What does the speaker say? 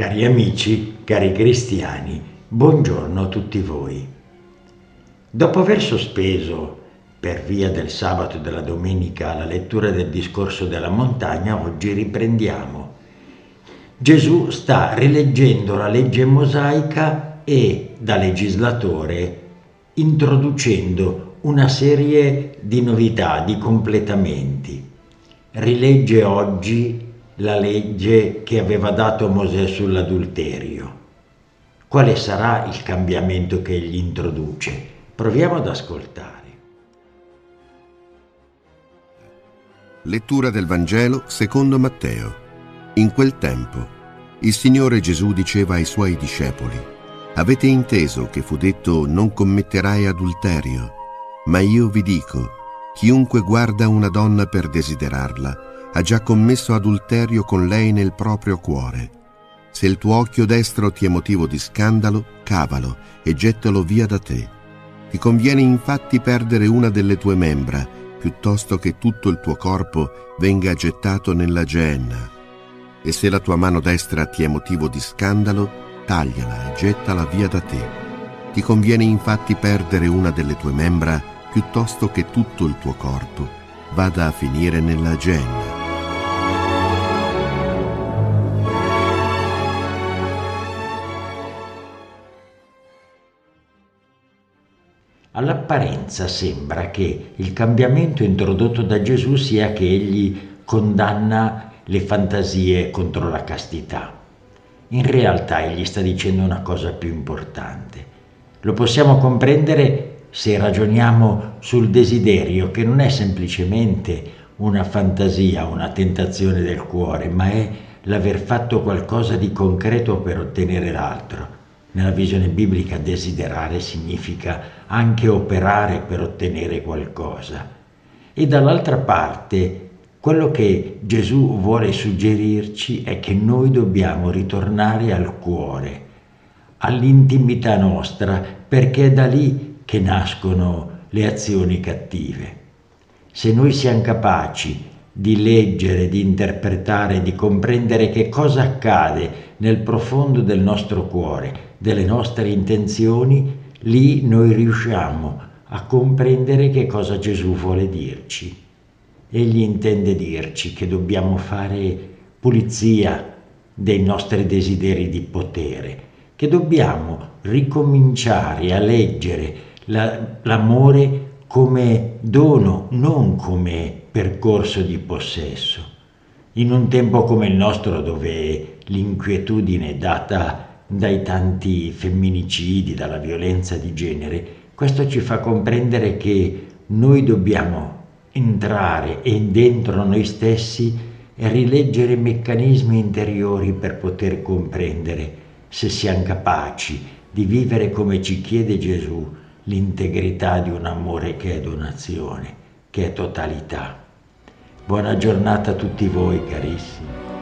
Cari amici, cari cristiani, buongiorno a tutti voi. Dopo aver sospeso per via del sabato e della domenica la lettura del discorso della montagna, oggi riprendiamo. Gesù sta rileggendo la legge mosaica e da legislatore introducendo una serie di novità, di completamenti. Rilegge oggi la legge che aveva dato Mosè sull'adulterio. Quale sarà il cambiamento che egli introduce? Proviamo ad ascoltare. Lettura del Vangelo secondo Matteo. In quel tempo il Signore Gesù diceva ai suoi discepoli, Avete inteso che fu detto non commetterai adulterio, ma io vi dico, chiunque guarda una donna per desiderarla, ha già commesso adulterio con lei nel proprio cuore. Se il tuo occhio destro ti è motivo di scandalo, cavalo e gettalo via da te. Ti conviene infatti perdere una delle tue membra, piuttosto che tutto il tuo corpo venga gettato nella geenna. E se la tua mano destra ti è motivo di scandalo, tagliala e gettala via da te. Ti conviene infatti perdere una delle tue membra, piuttosto che tutto il tuo corpo vada a finire nella geenna. All'apparenza sembra che il cambiamento introdotto da Gesù sia che egli condanna le fantasie contro la castità. In realtà egli sta dicendo una cosa più importante. Lo possiamo comprendere se ragioniamo sul desiderio, che non è semplicemente una fantasia, una tentazione del cuore, ma è l'aver fatto qualcosa di concreto per ottenere l'altro. Nella visione biblica desiderare significa anche operare per ottenere qualcosa. E dall'altra parte quello che Gesù vuole suggerirci è che noi dobbiamo ritornare al cuore, all'intimità nostra, perché è da lì che nascono le azioni cattive. Se noi siamo capaci di leggere, di interpretare, di comprendere che cosa accade nel profondo del nostro cuore, delle nostre intenzioni, lì noi riusciamo a comprendere che cosa Gesù vuole dirci. Egli intende dirci che dobbiamo fare pulizia dei nostri desideri di potere, che dobbiamo ricominciare a leggere la, l'amore come dono, non come percorso di possesso. In un tempo come il nostro dove l'inquietudine data dai tanti femminicidi, dalla violenza di genere, questo ci fa comprendere che noi dobbiamo entrare e dentro noi stessi e rileggere meccanismi interiori per poter comprendere se siamo capaci di vivere come ci chiede Gesù l'integrità di un amore che è donazione, che è totalità. Buona giornata a tutti voi carissimi.